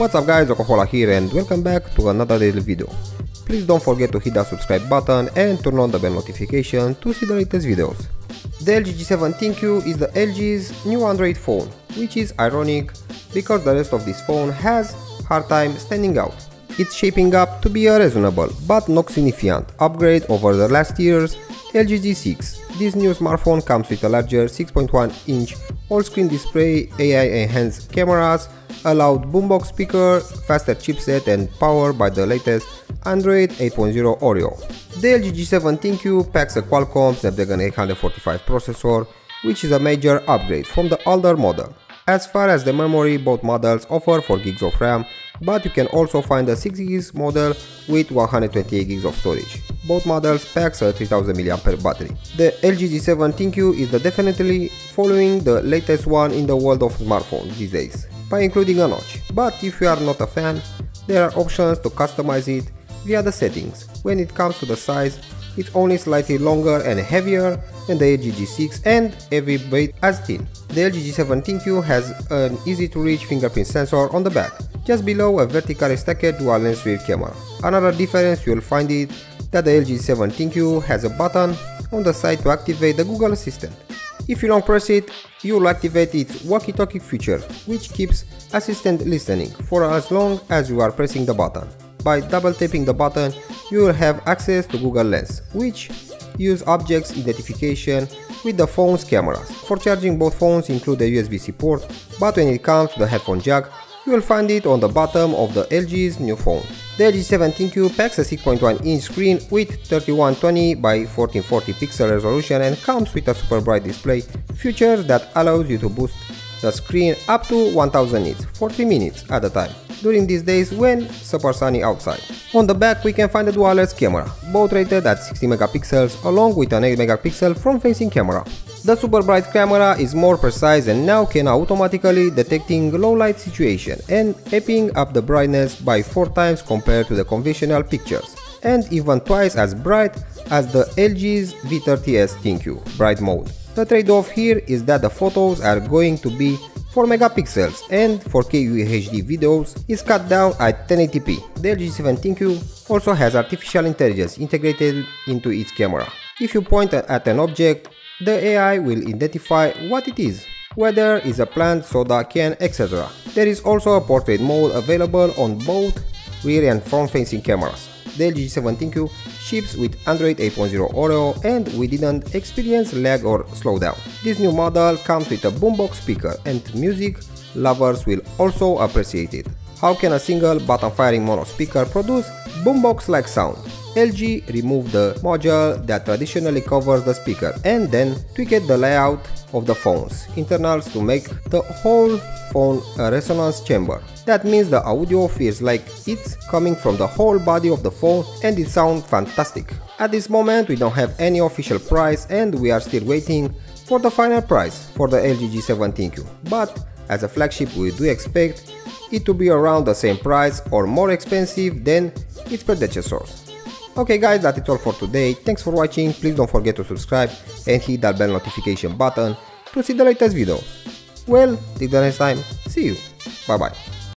What's up guys, ZoQoHola here and welcome back to another daily video. Please don't forget to hit that subscribe button and turn on the bell notification to see the latest videos. The LG G7 ThinQ is the LG's new Android phone, which is ironic because the rest of this phone has hard time standing out. It's shaping up to be a reasonable but not significant upgrade over the last year's LG G6. This new smartphone comes with a larger 6.1 inch all-screen display, AI-enhanced cameras, a loud boombox speaker, faster chipset and powered by the latest Android 8.0 Oreo. The LG G7 ThinQ packs a Qualcomm Snapdragon 845 processor, which is a major upgrade from the older model. As far as the memory, both models offer 4 GB of RAM, but you can also find a 6 GB model with 128 GB of storage. Both models packs a 3000 mAh battery. The LG G7 ThinQ is definitely following the latest one in the world of smartphones these days, by including a notch. But if you are not a fan, there are options to customize it via the settings. When it comes to the size, it's only slightly longer and heavier than the LG G6 and every bit as thin. The LG G7 ThinQ has an easy to reach fingerprint sensor on the back, just below a vertically stacked dual lens rear camera. Another difference you'll find it that the LG G7 ThinQ has a button on the side to activate the Google Assistant. If you long press it, you will activate its walkie-talkie feature, which keeps Assistant listening for as long as you are pressing the button. By double tapping the button, you will have access to Google Lens, which use objects identification with the phone's cameras. For charging both phones include a USB-C port, but when it comes to the headphone jack, you will find it on the bottom of the LG's new phone. The LG G7 ThinQ packs a 6.1 inch screen with 3120 by 1440 pixel resolution and comes with a super bright display, features that allows you to boost the screen up to 1000 nits for 3 minutes at a time during these days when super sunny outside. On the back we can find the dual lens camera, both rated at 60 megapixels along with an 8 megapixel front facing camera. The super bright camera is more precise and now can automatically detecting low light situation and upping up the brightness by 4 times compared to the conventional pictures and even twice as bright as the LG's V30s ThinQ bright mode. The trade-off here is that the photos are going to be 4 megapixels and 4K UHD videos is cut down at 1080p. The LG G7 also has artificial intelligence integrated into its camera. If you point at an object, the AI will identify what it is, whether it's a plant, soda can, etc. There is also a portrait mode available on both rear and front facing cameras. The LG G7 ThinQ ships with Android 8.0 Oreo and we didn't experience lag or slowdown. This new model comes with a boombox speaker and music lovers will also appreciate it. How can a single button firing mono speaker produce boombox like sound? LG removed the module that traditionally covers the speaker and then tweaked the layout of the phone's internals to make the whole phone a resonance chamber. That means the audio feels like it's coming from the whole body of the phone and it sounds fantastic. At this moment we don't have any official price and we are still waiting for the final price for the LG G7 ThinQ, but as a flagship we do expect it to be around the same price or more expensive than its predecessors. Okay guys, that is all for today. Thanks for watching. Please don't forget to subscribe and hit that bell notification button to see the latest videos. Well, till the next time, see you. Bye bye.